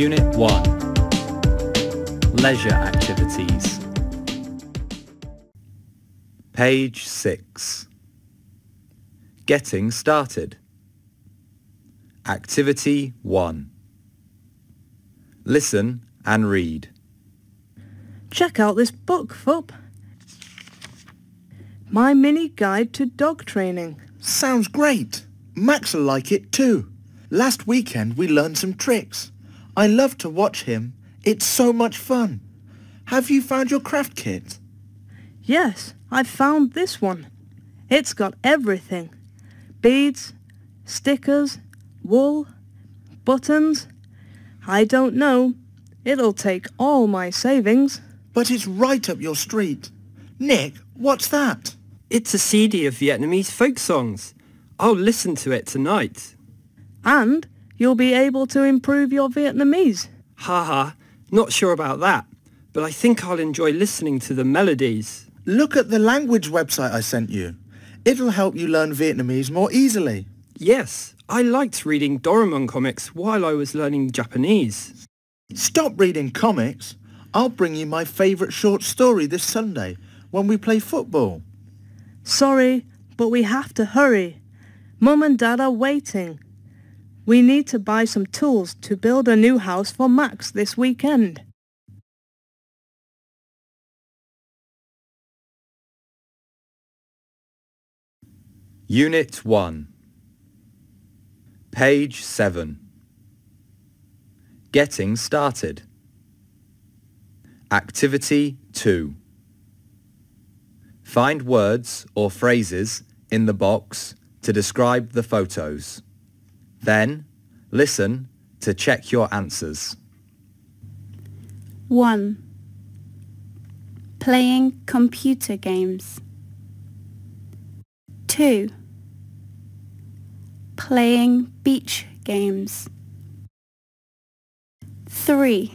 Unit 1 Leisure Activities Page 6 Getting Started Activity 1 Listen and read. Check out this book, Phuc. My mini guide to dog training. Sounds great. Max will like it too. Last weekend we learned some tricks. I love to watch him. It's so much fun. Have you found your craft kit? Yes, I've found this one. It's got everything. Beads, stickers, wool, buttons. I don't know. It'll take all my savings. But it's right up your street. Nick, what's that? It's a CD of Vietnamese folk songs. I'll listen to it tonight. And you'll be able to improve your Vietnamese. Ha ha, not sure about that, but I think I'll enjoy listening to the melodies. Look at the language website I sent you. It'll help you learn Vietnamese more easily. Yes, I liked reading Doraemon comics while I was learning Japanese. Stop reading comics. I'll bring you my favourite short story this Sunday when we play football. Sorry, but we have to hurry. Mum and Dad are waiting. We need to buy some tools to build a new house for Max this weekend. Unit 1 Page 7 Getting Started Activity 2 Find words or phrases in the box to describe the photos. Then, listen to check your answers. 1. Playing computer games. 2. Playing beach games. 3.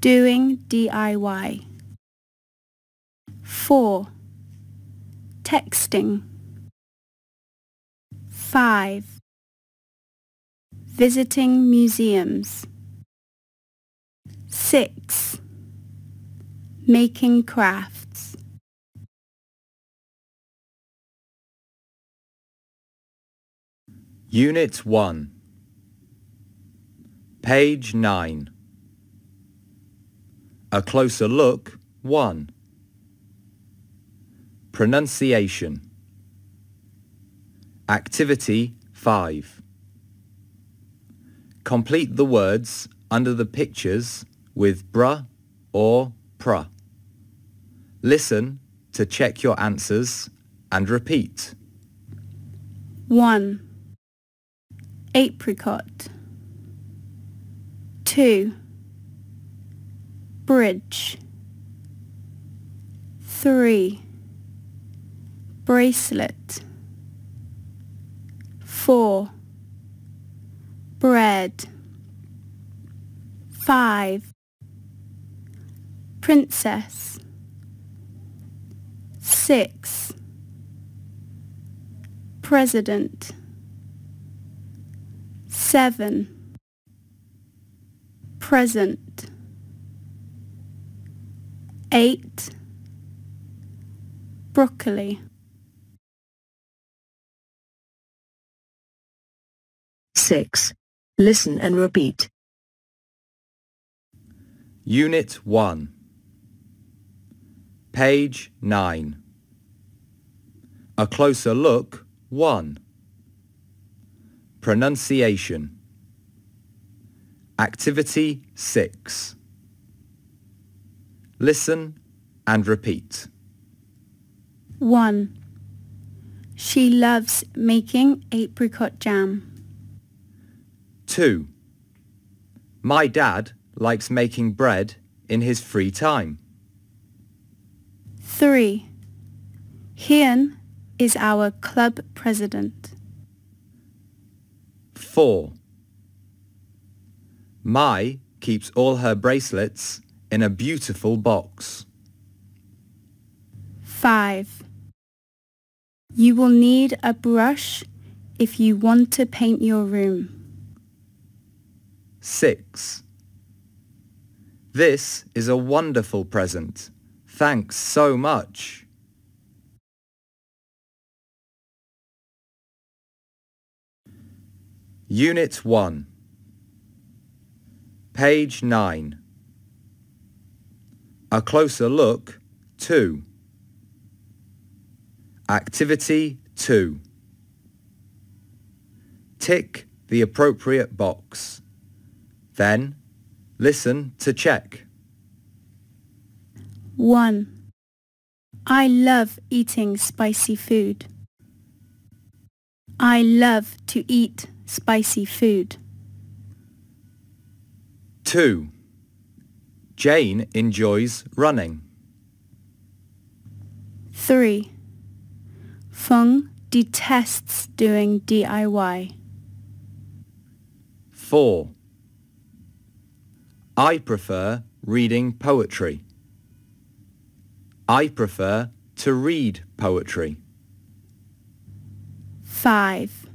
Doing DIY. 4. Texting. 5. Visiting museums. 6. Making crafts. Unit 1 Page 9 A closer look 1 Pronunciation Activity 5 Complete the words under the pictures with bruh or pruh. Listen to check your answers and repeat. 1. Apricot. 2. Bridge. 3. Bracelet. 4. Bread. 5. Princess. 6. President. 7. Present. 8. Broccoli. 6. Listen and repeat. Unit 1 Page 9 A closer look 1 Pronunciation Activity 6 Listen and repeat. 1. She loves making apricot jam. 2. My dad likes making bread in his free time. 3. Hien is our club president. 4. Mai keeps all her bracelets in a beautiful box. 5. You will need a brush if you want to paint your room. 6. This is a wonderful present. Thanks so much. Unit 1 Page 9 A closer look 2 Activity 2 Tick the appropriate box. Then, listen to check. 1. I love eating spicy food. I love to eat spicy food. 2. Jane enjoys running. 3. Phong detests doing DIY. 4. I prefer reading poetry. I prefer to read poetry. 5.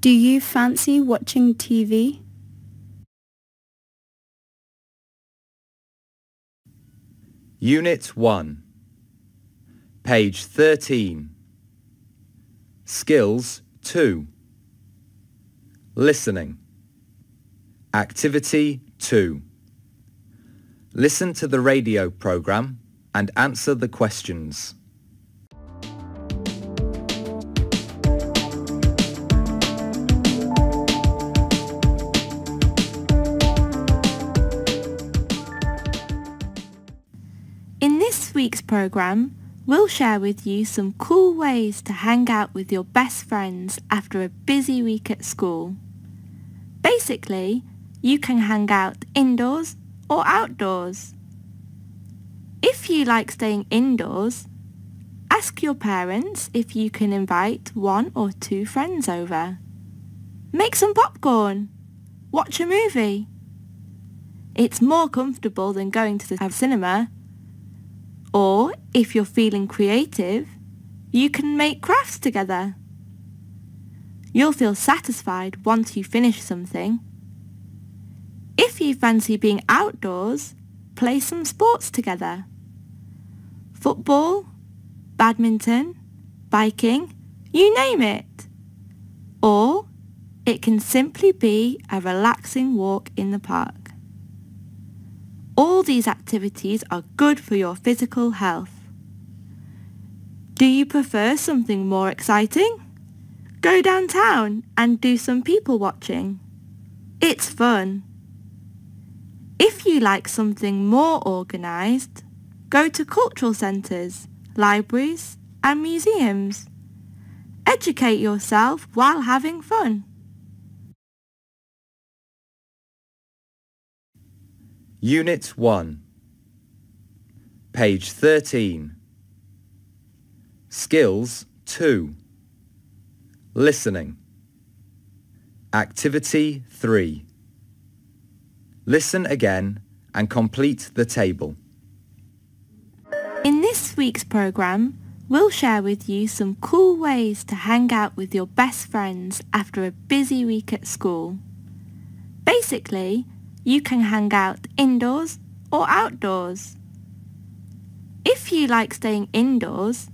Do you fancy watching TV? Unit 1 Page 13 Skills 2 Listening Activity 2 Listen to the radio program and answer the questions. In this week's program, we'll share with you some cool ways to hang out with your best friends after a busy week at school. Basically, you can hang out indoors or outdoors. If you like staying indoors, ask your parents if you can invite one or two friends over. Make some popcorn. Watch a movie. It's more comfortable than going to the cinema. Or, if you're feeling creative, you can make crafts together. You'll feel satisfied once you finish something. If you fancy being outdoors, play some sports together. Football, badminton, biking, you name it. Or it can simply be a relaxing walk in the park. All these activities are good for your physical health. Do you prefer something more exciting? Go downtown and do some people watching. It's fun. If you like something more organised, go to cultural centres, libraries and museums. Educate yourself while having fun. Unit 1 Page 13 Skills 2 Listening. Activity 3 Listen again and complete the table. In this week's program, we'll share with you some cool ways to hang out with your best friends after a busy week at school. Basically, you can hang out indoors or outdoors. If you like staying indoors,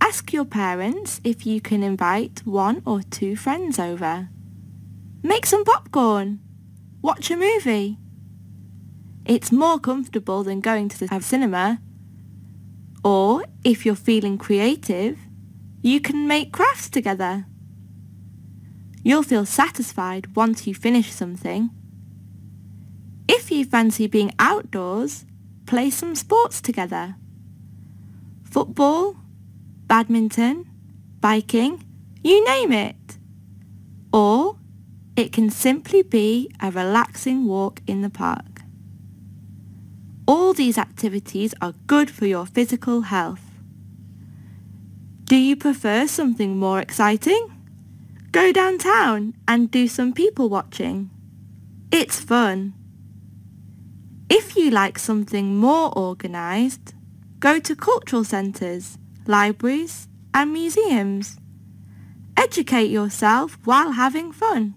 ask your parents if you can invite one or two friends over. Make some popcorn. Watch a movie. It's more comfortable than going to the cinema. Or, if you're feeling creative, you can make crafts together. You'll feel satisfied once you finish something. If you fancy being outdoors, play some sports together. Football, badminton, biking, you name it. Or it can simply be a relaxing walk in the park. All these activities are good for your physical health. Do you prefer something more exciting? Go downtown and do some people watching. It's fun. If you like something more organised, go to cultural centres, libraries and museums. Educate yourself while having fun.